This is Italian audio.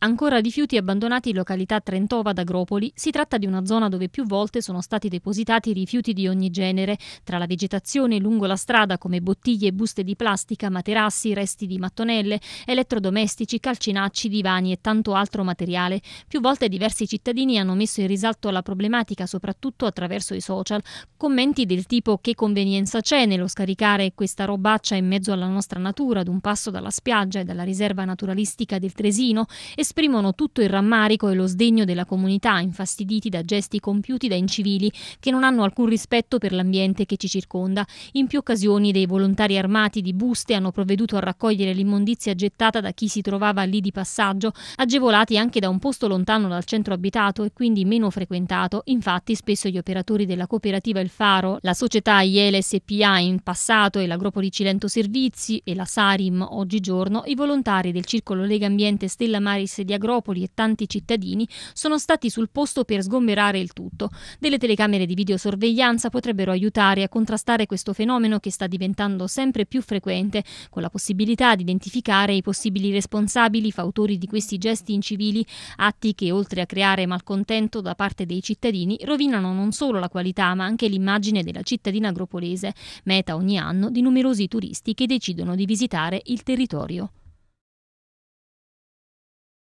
Ancora rifiuti abbandonati in località Trentova ad Agropoli. Si tratta di una zona dove più volte sono stati depositati rifiuti di ogni genere, tra la vegetazione lungo la strada come bottiglie e buste di plastica, materassi, resti di mattonelle, elettrodomestici, calcinacci, divani e tanto altro materiale. Più volte diversi cittadini hanno messo in risalto la problematica soprattutto attraverso i social. Commenti del tipo che convenienza c'è nello scaricare questa robaccia in mezzo alla nostra natura, ad un passo dalla spiaggia e dalla riserva naturalistica del Tresino e esprimono tutto il rammarico e lo sdegno della comunità, infastiditi da gesti compiuti da incivili che non hanno alcun rispetto per l'ambiente che ci circonda. In più occasioni dei volontari armati di buste hanno provveduto a raccogliere l'immondizia gettata da chi si trovava lì di passaggio, agevolati anche da un posto lontano dal centro abitato e quindi meno frequentato. Infatti, spesso gli operatori della cooperativa Il Faro, la società IELE SPA in passato e l'Agropoli Cilento Servizi e la Sarim oggigiorno, i volontari del Circolo Lega Ambiente Stella Maris di Agropoli e tanti cittadini sono stati sul posto per sgomberare il tutto. Delle telecamere di videosorveglianza potrebbero aiutare a contrastare questo fenomeno che sta diventando sempre più frequente, con la possibilità di identificare i possibili responsabili fautori di questi gesti incivili, atti che oltre a creare malcontento da parte dei cittadini rovinano non solo la qualità ma anche l'immagine della cittadina agropolese, meta ogni anno di numerosi turisti che decidono di visitare il territorio.